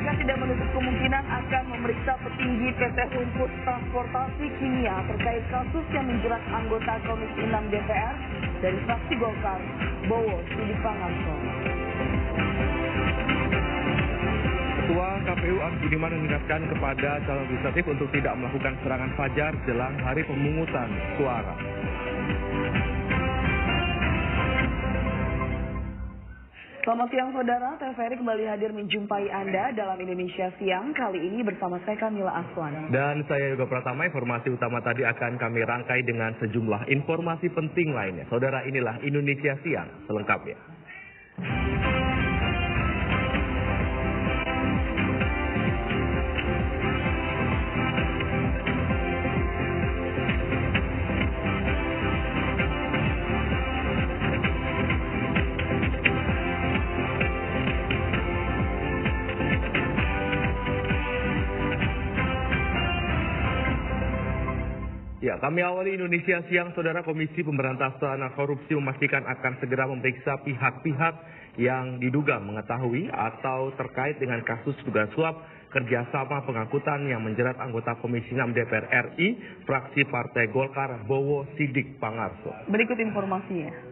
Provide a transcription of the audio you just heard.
KPK tidak menutup kemungkinan akan memeriksa petinggi PT Humput Transportasi Kimia terkait kasus yang menjerat anggota Komisi 6 DPR dari fraksi Golkar, Bowo Sidipanganto. Ketua KPU Agus Budiman mengingatkan kepada calon legislatif untuk tidak melakukan serangan fajar jelang hari pemungutan suara. Selamat siang saudara, TVRI kembali hadir menjumpai Anda dalam Indonesia Siang. Kali ini bersama saya Kamila Aswan. Dan saya juga Pratama, informasi utama tadi akan kami rangkai dengan sejumlah informasi penting lainnya. Saudara inilah Indonesia Siang selengkapnya. Ya, kami awali Indonesia Siang, Saudara Komisi Pemberantasan Korupsi memastikan akan segera memeriksa pihak-pihak yang diduga mengetahui atau terkait dengan kasus dugaan suap kerjasama pengangkutan yang menjerat anggota Komisi 6 DPR RI, fraksi Partai Golkar, Bowo Sidik Pangarso. Berikut informasinya.